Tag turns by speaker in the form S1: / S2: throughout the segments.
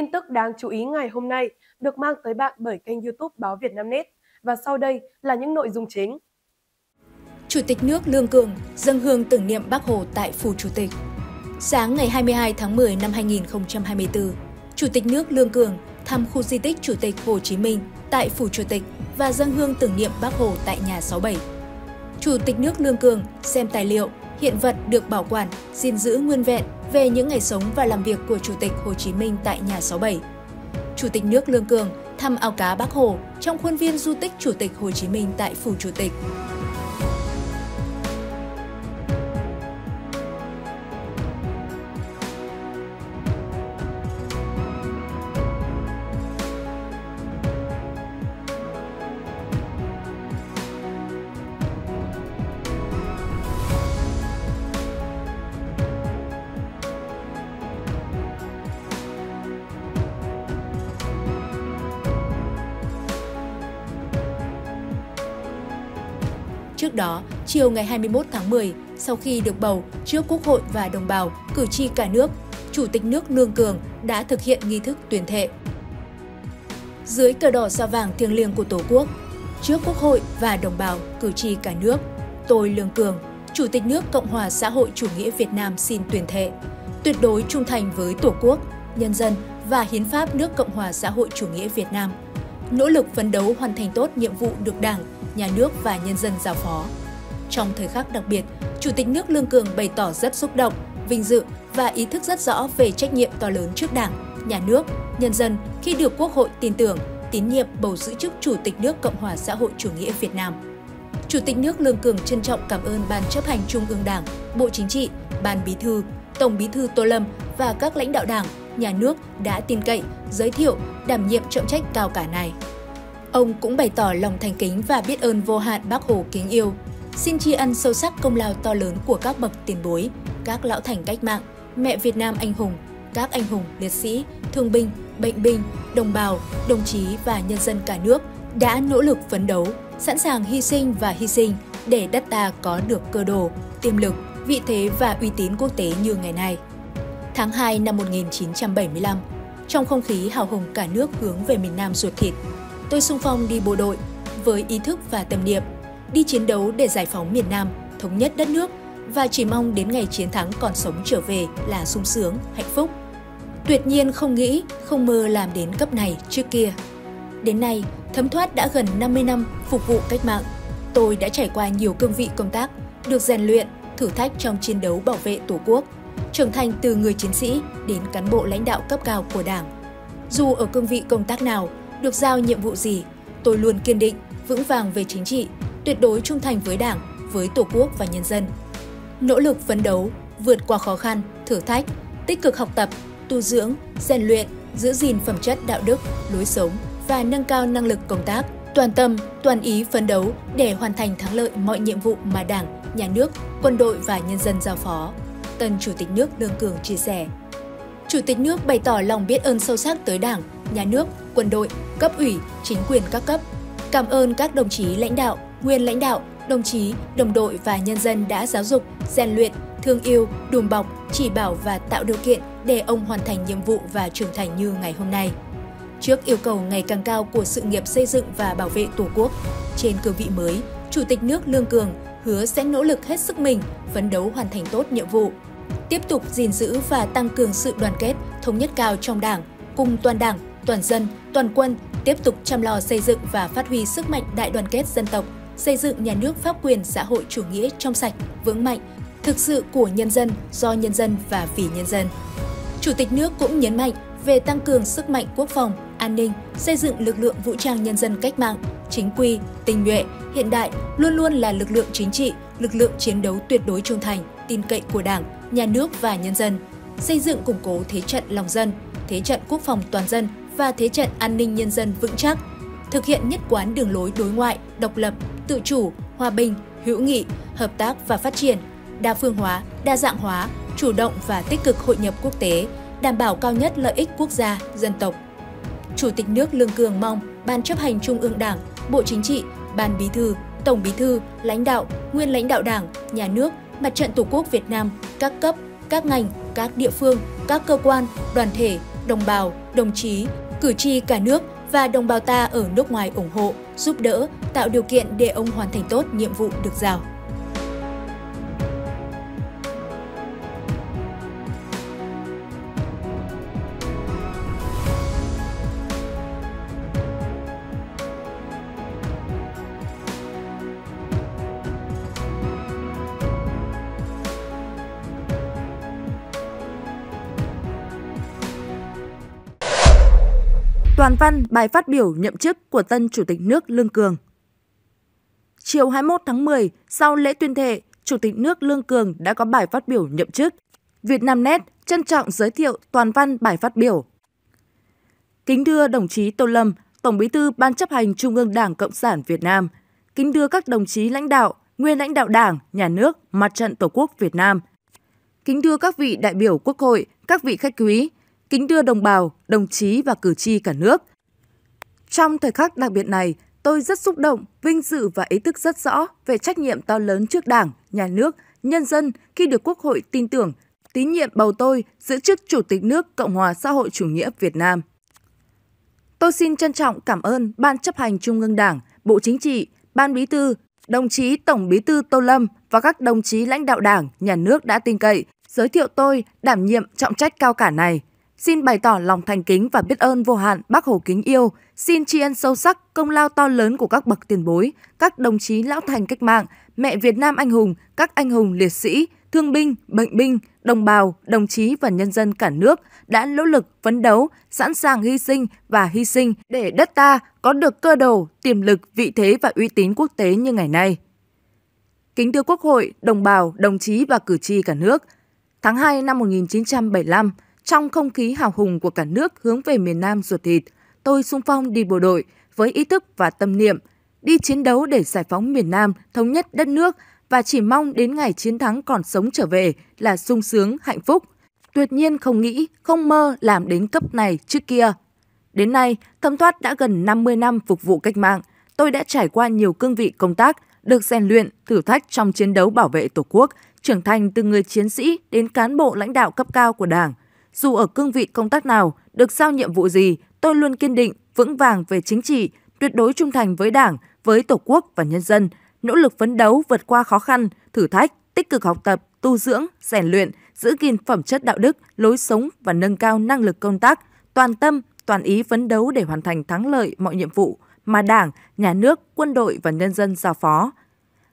S1: tin tức đáng chú ý ngày hôm nay được mang tới bạn bởi kênh YouTube Báo Việt Nam Net và sau đây là những nội dung chính.
S2: Chủ tịch nước Lương Cường dâng hương tưởng niệm Bác Hồ tại Phủ Chủ tịch. Sáng ngày 22 tháng 10 năm 2024, Chủ tịch nước Lương Cường thăm khu di tích Chủ tịch Hồ Chí Minh tại Phủ Chủ tịch và dâng hương tưởng niệm Bác Hồ tại nhà 67. Chủ tịch nước Lương Cường xem tài liệu, hiện vật được bảo quản, gìn giữ nguyên vẹn về những ngày sống và làm việc của Chủ tịch Hồ Chí Minh tại nhà 67. Chủ tịch nước Lương Cường thăm ao cá Bác Hồ trong khuôn viên du tích Chủ tịch Hồ Chí Minh tại Phủ Chủ tịch. Trước đó, chiều ngày 21 tháng 10, sau khi được bầu trước Quốc hội và đồng bào, cử tri cả nước, Chủ tịch nước Lương Cường đã thực hiện nghi thức tuyên thệ. Dưới cờ đỏ sao vàng thiêng liêng của Tổ quốc, trước Quốc hội và đồng bào, cử tri cả nước, tôi Lương Cường, Chủ tịch nước Cộng hòa xã hội chủ nghĩa Việt Nam xin tuyên thệ tuyệt đối trung thành với Tổ quốc, nhân dân và hiến pháp nước Cộng hòa xã hội chủ nghĩa Việt Nam, nỗ lực phấn đấu hoàn thành tốt nhiệm vụ được Đảng, nhà nước và nhân dân giao phó. Trong thời khắc đặc biệt, Chủ tịch nước Lương Cường bày tỏ rất xúc động, vinh dự và ý thức rất rõ về trách nhiệm to lớn trước Đảng, nhà nước, nhân dân khi được Quốc hội tin tưởng, tín nhiệm bầu giữ chức Chủ tịch nước Cộng hòa xã hội chủ nghĩa Việt Nam. Chủ tịch nước Lương Cường trân trọng cảm ơn Ban chấp hành Trung ương Đảng, Bộ Chính trị, Ban Bí thư, Tổng Bí thư Tô Lâm và các lãnh đạo Đảng, nhà nước đã tin cậy, giới thiệu, đảm nhiệm trọng trách cao cả này. Ông cũng bày tỏ lòng thành kính và biết ơn vô hạn Bác Hồ kính yêu. Xin tri ân sâu sắc công lao to lớn của các bậc tiền bối, các lão thành cách mạng, mẹ Việt Nam anh hùng, các anh hùng liệt sĩ, thương binh, bệnh binh, đồng bào, đồng chí và nhân dân cả nước đã nỗ lực phấn đấu, sẵn sàng hy sinh và hy sinh để đất ta có được cơ đồ, tiềm lực, vị thế và uy tín quốc tế như ngày nay. Tháng 2 năm 1975, trong không khí hào hùng cả nước hướng về miền Nam ruột thịt, tôi sung phong đi bộ đội với ý thức và tâm niệm, đi chiến đấu để giải phóng miền Nam, thống nhất đất nước và chỉ mong đến ngày chiến thắng còn sống trở về là sung sướng, hạnh phúc. Tuyệt nhiên không nghĩ, không mơ làm đến cấp này trước kia. Đến nay, thấm thoát đã gần 50 năm phục vụ cách mạng. Tôi đã trải qua nhiều cương vị công tác, được rèn luyện, thử thách trong chiến đấu bảo vệ Tổ quốc, trưởng thành từ người chiến sĩ đến cán bộ lãnh đạo cấp cao của Đảng. Dù ở cương vị công tác nào, được giao nhiệm vụ gì, tôi luôn kiên định, vững vàng về chính trị, tuyệt đối trung thành với Đảng, với Tổ quốc và nhân dân. Nỗ lực phấn đấu, vượt qua khó khăn, thử thách, tích cực học tập, tu dưỡng, rèn luyện, giữ gìn phẩm chất đạo đức, lối sống và nâng cao năng lực công tác, toàn tâm, toàn ý phấn đấu để hoàn thành thắng lợi mọi nhiệm vụ mà Đảng, Nhà nước, quân đội và nhân dân giao phó. Tân Chủ tịch nước Lương Cường chia sẻ. Chủ tịch nước bày tỏ lòng biết ơn sâu sắc tới Đảng, Nhà nước, quân đội, cấp ủy, chính quyền các cấp. Cảm ơn các đồng chí lãnh đạo, nguyên lãnh đạo, đồng chí, đồng đội và nhân dân đã giáo dục, rèn luyện, thương yêu, đùm bọc, chỉ bảo và tạo điều kiện để ông hoàn thành nhiệm vụ và trưởng thành như ngày hôm nay. Trước yêu cầu ngày càng cao của sự nghiệp xây dựng và bảo vệ Tổ quốc, trên cương vị mới, Chủ tịch nước Lương Cường hứa sẽ nỗ lực hết sức mình, phấn đấu hoàn thành tốt nhiệm vụ. Tiếp tục gìn giữ và tăng cường sự đoàn kết, thống nhất cao trong Đảng, cùng toàn Đảng, toàn dân, toàn quân tiếp tục chăm lo xây dựng và phát huy sức mạnh đại đoàn kết dân tộc, xây dựng nhà nước pháp quyền xã hội chủ nghĩa trong sạch, vững mạnh, thực sự của nhân dân, do nhân dân và vì nhân dân. Chủ tịch nước cũng nhấn mạnh về tăng cường sức mạnh quốc phòng, an ninh, xây dựng lực lượng vũ trang nhân dân cách mạng, chính quy, tinh nhuệ, hiện đại luôn luôn là lực lượng chính trị, lực lượng chiến đấu tuyệt đối trung thành, tin cậy của Đảng, nhà nước và nhân dân, xây dựng củng cố thế trận lòng dân, thế trận quốc phòng toàn dân và thế trận an ninh nhân dân vững chắc, thực hiện nhất quán đường lối đối ngoại, độc lập, tự chủ, hòa bình, hữu nghị, hợp tác và phát triển, đa phương hóa, đa dạng hóa, chủ động và tích cực hội nhập quốc tế, đảm bảo cao nhất lợi ích quốc gia, dân tộc. Chủ tịch nước Lương Cường mong Ban chấp hành Trung ương Đảng, Bộ Chính trị, Ban Bí thư, Tổng Bí thư, lãnh đạo, nguyên lãnh đạo Đảng, Nhà nước, Mặt trận Tổ quốc Việt Nam, các cấp, các ngành, các địa phương, các cơ quan, đoàn thể, đồng bào, đồng chí, cử tri cả nước và đồng bào ta ở nước ngoài ủng hộ, giúp đỡ, tạo điều kiện để ông hoàn thành tốt nhiệm vụ được giao.
S3: Toàn văn bài phát biểu nhậm chức của tân Chủ tịch nước Lương Cường. Chiều 21 tháng 10, sau lễ tuyên thệ, Chủ tịch nước Lương Cường đã có bài phát biểu nhậm chức. Vietnamnet trân trọng giới thiệu toàn văn bài phát biểu. Kính thưa đồng chí Tô Lâm, Tổng Bí thư Ban chấp hành Trung ương Đảng Cộng sản Việt Nam. Kính thưa các đồng chí lãnh đạo, nguyên lãnh đạo Đảng, Nhà nước, Mặt trận Tổ quốc Việt Nam. Kính thưa các vị đại biểu Quốc hội, các vị khách quý, kính đưa đồng bào, đồng chí và cử tri cả nước. Trong thời khắc đặc biệt này, tôi rất xúc động, vinh dự và ý thức rất rõ về trách nhiệm to lớn trước Đảng, Nhà nước, nhân dân khi được Quốc hội tin tưởng, tín nhiệm bầu tôi giữ chức Chủ tịch nước Cộng hòa xã hội chủ nghĩa Việt Nam. Tôi xin trân trọng cảm ơn Ban chấp hành Trung ương Đảng, Bộ Chính trị, Ban Bí thư, đồng chí Tổng Bí thư Tô Lâm và các đồng chí lãnh đạo Đảng, Nhà nước đã tin cậy, giới thiệu tôi đảm nhiệm trọng trách cao cả này. Xin bày tỏ lòng thành kính và biết ơn vô hạn Bác Hồ kính yêu, xin tri ân sâu sắc công lao to lớn của các bậc tiền bối, các đồng chí lão thành cách mạng, mẹ Việt Nam anh hùng, các anh hùng liệt sĩ, thương binh, bệnh binh, đồng bào, đồng chí và nhân dân cả nước đã nỗ lực phấn đấu, sẵn sàng hy sinh và hy sinh để đất ta có được cơ đồ, tiềm lực, vị thế và uy tín quốc tế như ngày nay. Kính thưa Quốc hội, đồng bào, đồng chí và cử tri cả nước, tháng 2 năm 1975, trong không khí hào hùng của cả nước hướng về miền Nam ruột thịt, tôi sung phong đi bộ đội với ý thức và tâm niệm, đi chiến đấu để giải phóng miền Nam, thống nhất đất nước và chỉ mong đến ngày chiến thắng còn sống trở về là sung sướng, hạnh phúc. Tuyệt nhiên không nghĩ, không mơ làm đến cấp này trước kia. Đến nay, thâm thoát đã gần 50 năm phục vụ cách mạng. Tôi đã trải qua nhiều cương vị công tác, được rèn luyện, thử thách trong chiến đấu bảo vệ Tổ quốc, trưởng thành từ người chiến sĩ đến cán bộ lãnh đạo cấp cao của Đảng. Dù ở cương vị công tác nào, được giao nhiệm vụ gì, tôi luôn kiên định, vững vàng về chính trị, tuyệt đối trung thành với Đảng, với Tổ quốc và nhân dân, nỗ lực phấn đấu vượt qua khó khăn, thử thách, tích cực học tập, tu dưỡng, rèn luyện, giữ gìn phẩm chất đạo đức, lối sống và nâng cao năng lực công tác, toàn tâm, toàn ý phấn đấu để hoàn thành thắng lợi mọi nhiệm vụ mà Đảng, Nhà nước, quân đội và nhân dân giao phó.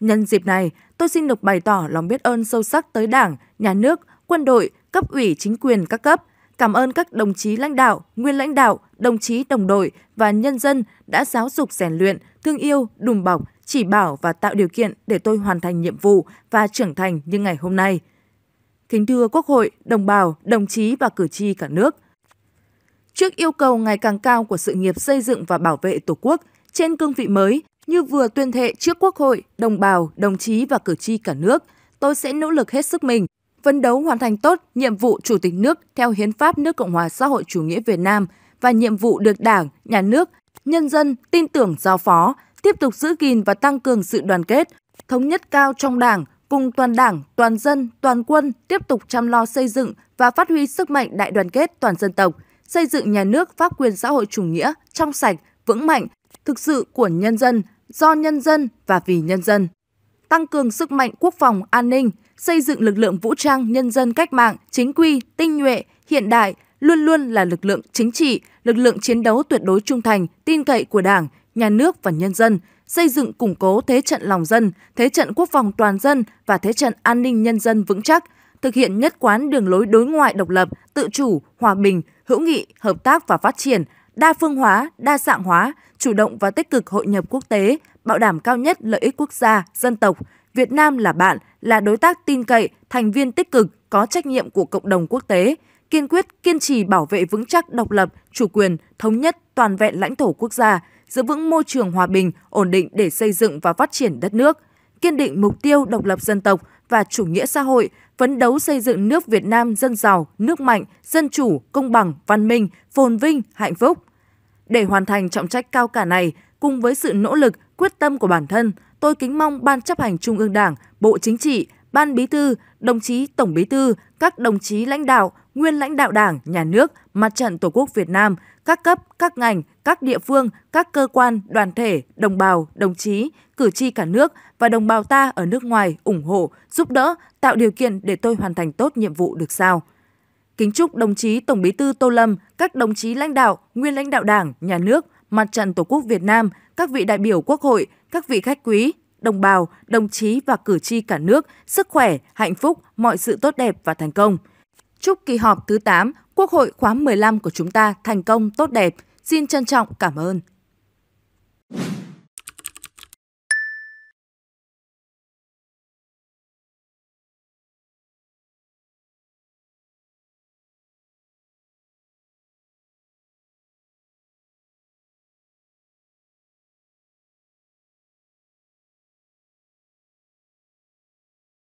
S3: Nhân dịp này, tôi xin được bày tỏ lòng biết ơn sâu sắc tới Đảng, Nhà nước, quân đội, cấp ủy chính quyền các cấp, cảm ơn các đồng chí lãnh đạo, nguyên lãnh đạo, đồng chí đồng đội và nhân dân đã giáo dục rèn luyện, thương yêu, đùm bọc, chỉ bảo và tạo điều kiện để tôi hoàn thành nhiệm vụ và trưởng thành như ngày hôm nay. Kính thưa Quốc hội, đồng bào, đồng chí và cử tri cả nước. Trước yêu cầu ngày càng cao của sự nghiệp xây dựng và bảo vệ Tổ quốc trên cương vị mới như vừa tuyên thệ trước Quốc hội, đồng bào, đồng chí và cử tri cả nước, tôi sẽ nỗ lực hết sức mình phấn đấu hoàn thành tốt nhiệm vụ Chủ tịch nước theo Hiến pháp nước Cộng hòa xã hội chủ nghĩa Việt Nam và nhiệm vụ được Đảng, Nhà nước, nhân dân tin tưởng giao phó, tiếp tục giữ gìn và tăng cường sự đoàn kết, thống nhất cao trong Đảng, cùng toàn Đảng, toàn dân, toàn quân tiếp tục chăm lo xây dựng và phát huy sức mạnh đại đoàn kết toàn dân tộc, xây dựng nhà nước pháp quyền xã hội chủ nghĩa trong sạch, vững mạnh, thực sự của nhân dân, do nhân dân và vì nhân dân. Tăng cường sức mạnh quốc phòng an ninh, xây dựng lực lượng vũ trang nhân dân cách mạng, chính quy, tinh nhuệ, hiện đại, luôn luôn là lực lượng chính trị, lực lượng chiến đấu tuyệt đối trung thành, tin cậy của Đảng, nhà nước và nhân dân, xây dựng củng cố thế trận lòng dân, thế trận quốc phòng toàn dân và thế trận an ninh nhân dân vững chắc, thực hiện nhất quán đường lối đối ngoại độc lập, tự chủ, hòa bình, hữu nghị, hợp tác và phát triển, đa phương hóa, đa dạng hóa, chủ động và tích cực hội nhập quốc tế, bảo đảm cao nhất lợi ích quốc gia, dân tộc, Việt Nam là bạn, là đối tác tin cậy, thành viên tích cực, có trách nhiệm của cộng đồng quốc tế, kiên quyết kiên trì bảo vệ vững chắc độc lập, chủ quyền, thống nhất, toàn vẹn lãnh thổ quốc gia, giữ vững môi trường hòa bình, ổn định để xây dựng và phát triển đất nước, kiên định mục tiêu độc lập dân tộc và chủ nghĩa xã hội, phấn đấu xây dựng nước Việt Nam dân giàu, nước mạnh, dân chủ, công bằng, văn minh, phồn vinh, hạnh phúc. Để hoàn thành trọng trách cao cả này, cùng với sự nỗ lực, quyết tâm của bản thân, tôi kính mong Ban chấp hành Trung ương Đảng, Bộ Chính trị, Ban Bí thư, đồng chí Tổng Bí thư, các đồng chí lãnh đạo, nguyên lãnh đạo Đảng, Nhà nước, Mặt trận Tổ quốc Việt Nam, các cấp, các ngành, các địa phương, các cơ quan, đoàn thể, đồng bào, đồng chí, cử tri cả nước và đồng bào ta ở nước ngoài ủng hộ, giúp đỡ, tạo điều kiện để tôi hoàn thành tốt nhiệm vụ được sao. Kính chúc đồng chí Tổng Bí thư Tô Lâm, các đồng chí lãnh đạo, nguyên lãnh đạo Đảng, Nhà nước, Mặt trận Tổ quốc Việt Nam, các vị đại biểu Quốc hội, các vị khách quý, đồng bào, đồng chí và cử tri cả nước sức khỏe, hạnh phúc, mọi sự tốt đẹp và thành công. Chúc kỳ họp thứ 8 Quốc hội khóa 15 của chúng ta thành công tốt đẹp. Xin trân trọng cảm ơn.